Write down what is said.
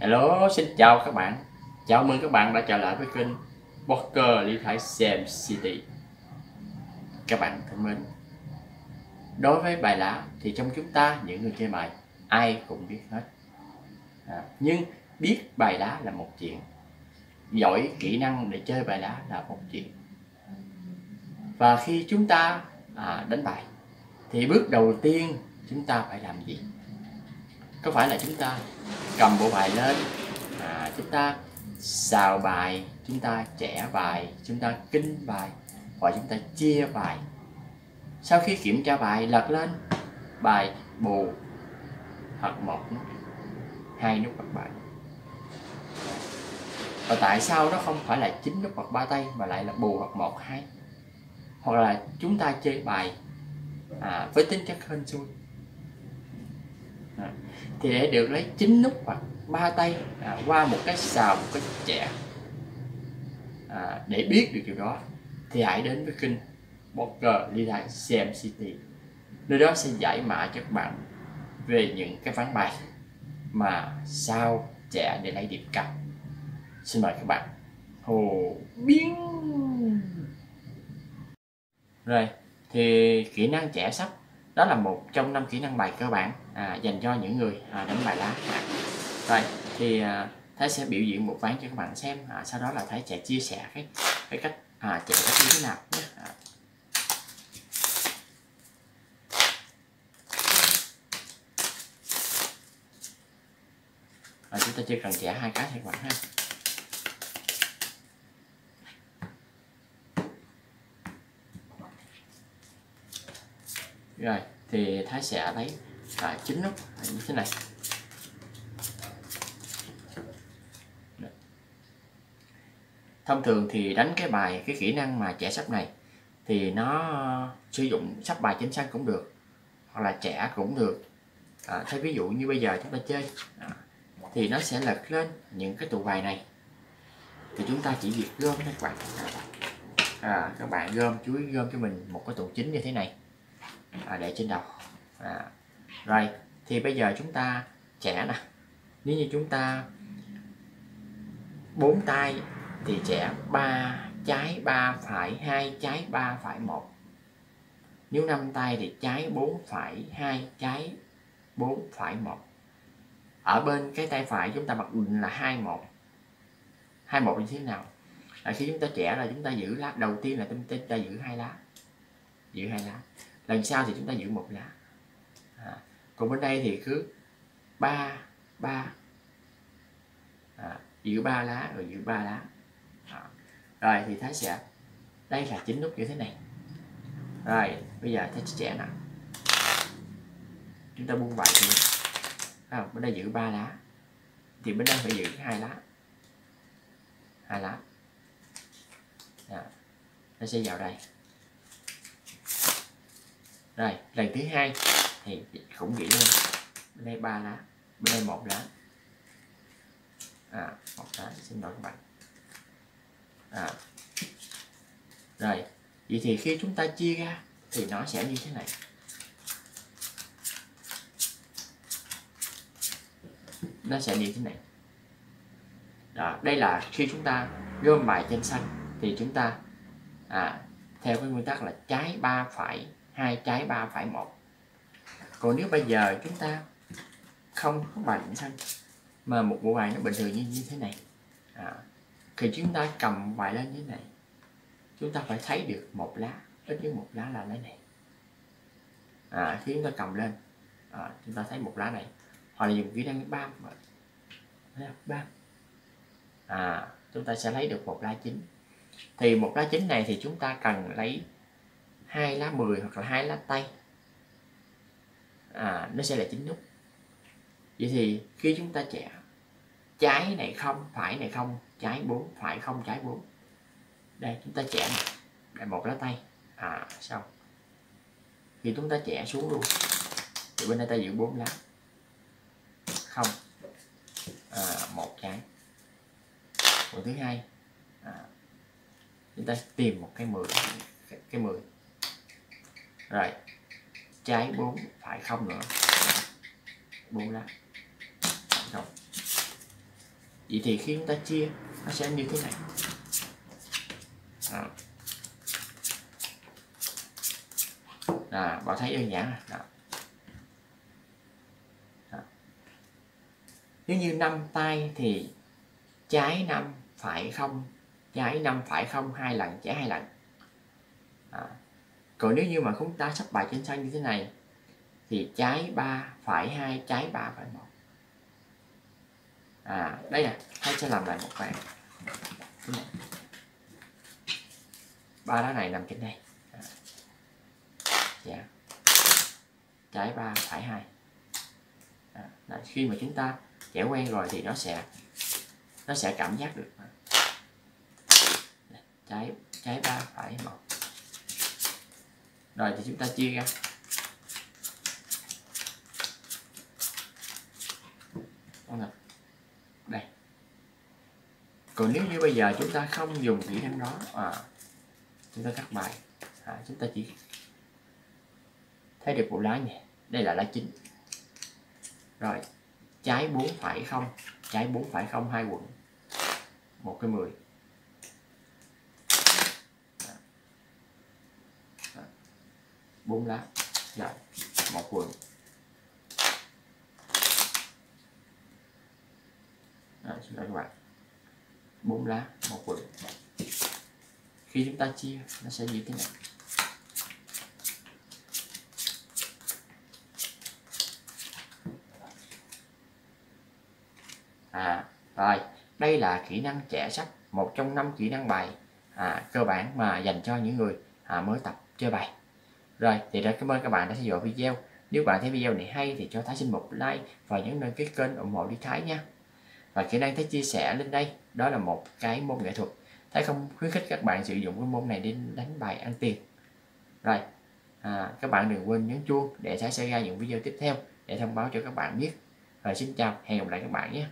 Hello, xin chào các bạn. Chào mừng các bạn đã trở lại với kênh Poker Lý Thái Sam City. Các bạn thân mến Đối với bài lá thì trong chúng ta những người chơi bài ai cũng biết hết. À, Nhưng biết bài lá là một chuyện Giỏi kỹ năng để chơi bài lá là một chuyện. Và khi chúng ta à, đánh bài Thì bước đầu tiên chúng ta phải làm gì? Có phải là chúng ta cầm bộ bài lên? À, chúng ta xào bài chúng ta trẻ bài chúng ta kinh bài hoặc chúng ta chia bài. Sau khi kiểm tra bài lật lên bài bù hoặc một nút hai nút bật bài và tại sao nó không phải là chín nút bật ba tay mà lại là bù hoặc một hai hoặc là chúng ta chơi bài à, với tính chất hên xui à, thì để được lấy chín nút hoặc ba tay à, qua một cái xào một cái chẻ à, để biết được điều đó thì hãy đến với kênh Poker Leader CM City. Nơi đó sẽ giải mã cho các bạn về những cái ván bài mà sao trẻ để lấy điểm cao xin mời các bạn. Hồ biến rồi thì kỹ năng trẻ sắp đó là một trong năm kỹ năng bài cơ bản à, dành cho những người à, đánh bài lá à. rồi thì à, thái sẽ biểu diễn một ván cho các bạn xem à, sau đó là thái sẽ chia sẻ cái cái cách à, chạy cách như thế nào nhé à. À, chúng ta chỉ cần trẻ hai cái thì các bạn ha rồi thì thái sẽ lấy à, chín nút. Như thế này. Thông thường thì đánh cái bài cái kỹ năng mà trẻ sắp này thì nó sử dụng sắp bài chính xác cũng được hoặc là trẻ cũng được. À, thay ví dụ như bây giờ chúng ta chơi à, thì nó sẽ lật lên những cái tụ bài này. Thì chúng ta chỉ việc gom các bạn. À, các bạn gom chuối gom cho mình một cái tụ chính như thế này à, để trên đầu. À, rồi thì bây giờ chúng ta trẻ nè. Nếu như chúng ta bốn tay thì trẻ ba trái ba phải hai trái ba phải một. Nếu năm tay thì trái bốn phải hai trái bốn phải một. Ở bên cái tay phải chúng ta mặc định là hai một. Hai một như thế nào? Là khi chúng ta trẻ là chúng ta giữ lá đầu tiên là chúng ta, chúng ta giữ hai lá. Giữ hai lá lần sau thì chúng ta giữ một lá. À, còn bên đây thì cứ ba ba. À, giữ ba lá rồi giữ ba lá. À, rồi thì thái sẽ đây là chín nút như thế này. Rồi bây giờ thái sẽ nè. Chúng ta buông bài thì à, bên đây giữ ba lá. Thì bên đây phải giữ hai lá. Hai lá. À, nó sẽ vào đây rồi lần thứ hai thì cũng vậy luôn bên đây ba lá bên đây một lá. À một lá xin lỗi các bạn. À. Rồi vậy thì khi chúng ta chia ra thì nó sẽ như thế này. Nó sẽ như thế này. Đó, đây là khi chúng ta gom bài trên xanh thì chúng ta à, theo cái nguyên tắc là trái ba phải hai trái ba phải một. Còn nếu bây giờ chúng ta không có bài định xanh mà một bộ bài nó bình thường như, như thế này. À, thì chúng ta cầm bài lên như thế này. Chúng ta phải thấy được một lá ít nhất một lá là lá này. À, khi chúng ta cầm lên à, chúng ta thấy một lá này. Hoặc là dùng kỹ năng bam bam à, chúng ta sẽ lấy được một lá chính. thì một lá chính này thì chúng ta cần lấy hai lá 10 hoặc là hai lá tay. À, nó sẽ là chín nút. Vậy thì khi chúng ta chẻ trái này không phải này không trái bốn phải không trái bốn. Đây chúng ta chẻ này một lá tay. À xong. Khi chúng ta chẻ xuống luôn. Thì bên đây ta giữ bốn lá. Không. À, một trái. Còn thứ hai. À, chúng ta tìm một cái mười cái mười rồi trái 4 phải không nữa bốn lá không vậy thì khi chúng ta chia nó sẽ như thế này đó. Đó, bạn thấy đơn giản Đó. Đó. nếu như năm tay thì trái 5 phải không trái 5 phải không hai lần trái hai lần còn nếu như mà chúng ta sắp bài trên xanh như thế này thì trái 3 phải 2 trái 3 phải 1 à đây nè thầy sẽ làm lại một ván ba lá này nằm trên đây. À. dạ. Trái 3 phải 2 à, là khi mà chúng ta trẻ quen rồi thì nó sẽ nó sẽ cảm giác được. Trái trái 3 phải 1 rồi thì chúng ta chia ra. Đây. Còn nếu như bây giờ chúng ta không dùng kỹ năng đó à, chúng ta cắt bài à, chúng ta chỉ thấy được bộ lá nhỉ? Đây là lá chính. Rồi trái 4 phải không trái 4 phải không hai quận. Một cái 10 bốn lá rồi một quần. À, xin lỗi các bạn. Bốn lá một quần. Khi chúng ta chia nó sẽ như thế này. À rồi. Đây là kỹ năng trẻ sách một trong năm kỹ năng bài à, cơ bản mà dành cho những người à, mới tập chơi bài rồi thì rất cảm ơn các bạn đã theo dõi video. Nếu bạn thấy video này hay thì cho Thái xin một like và nhấn đăng ký kênh ủng hộ đi Thái nha. Và kỹ năng Thái chia sẻ lên đây đó là một cái môn nghệ thuật. Thái không khuyến khích các bạn sử dụng cái môn này để đánh bài ăn tiền. Rồi à, các bạn đừng quên nhấn chuông để Thái sẽ ra những video tiếp theo để thông báo cho các bạn biết. Rồi xin chào hẹn gặp lại các bạn nhé.